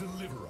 deliver.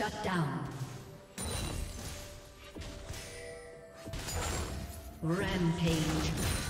Shut down. Rampage.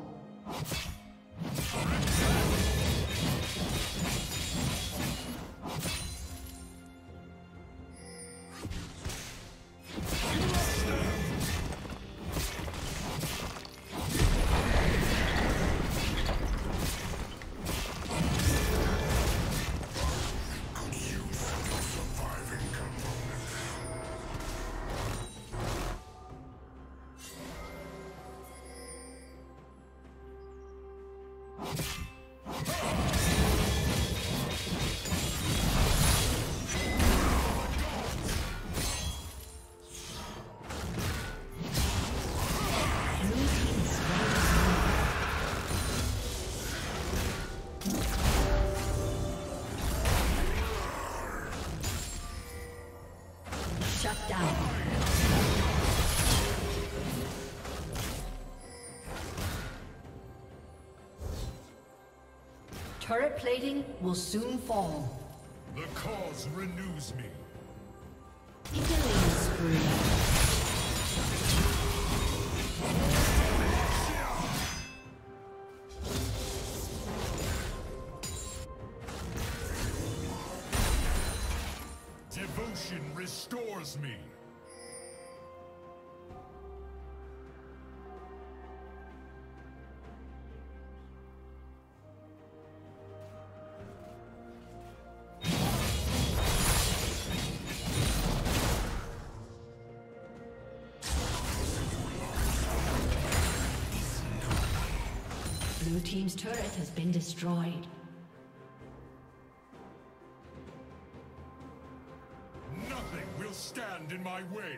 Turret plating will soon fall. The cause renews me. Killing spree. Devotion restores me. Team's turret has been destroyed. Nothing will stand in my way.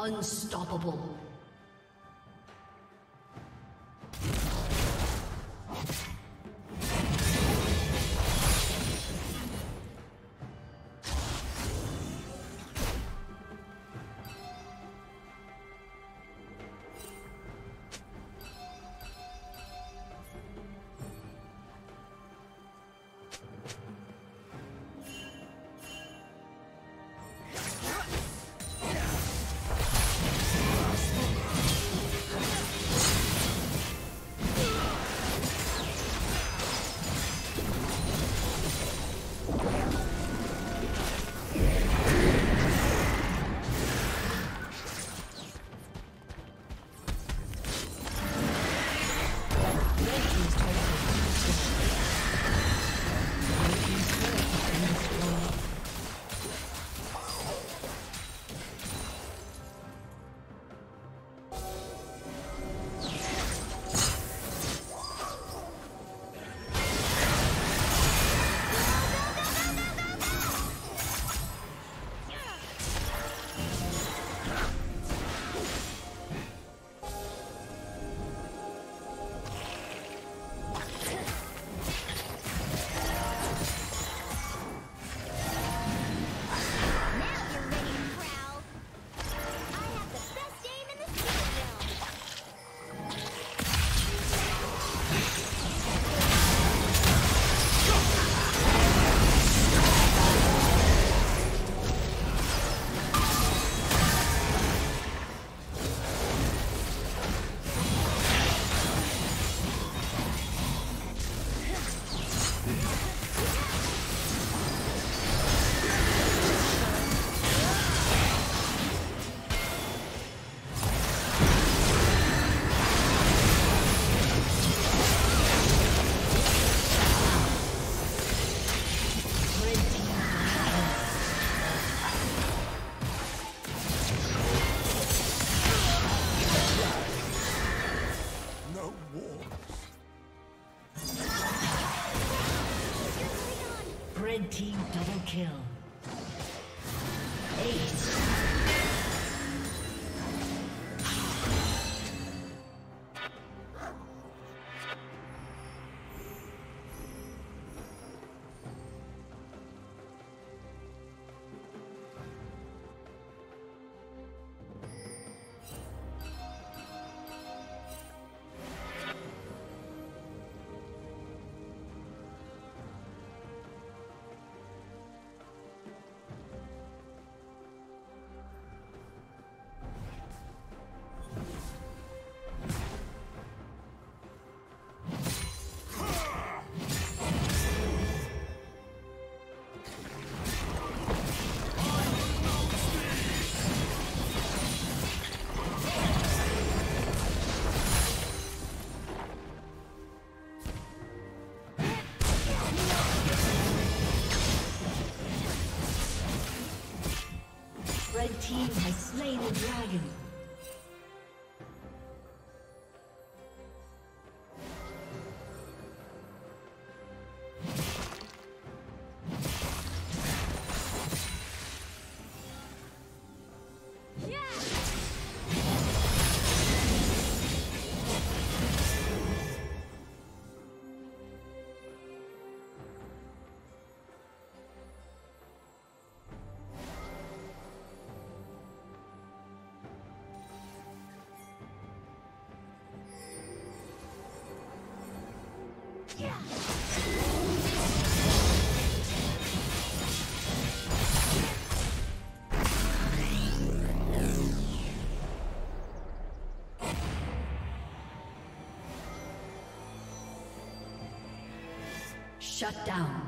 Unstoppable. Kill. Shut down.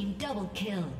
Team double kill.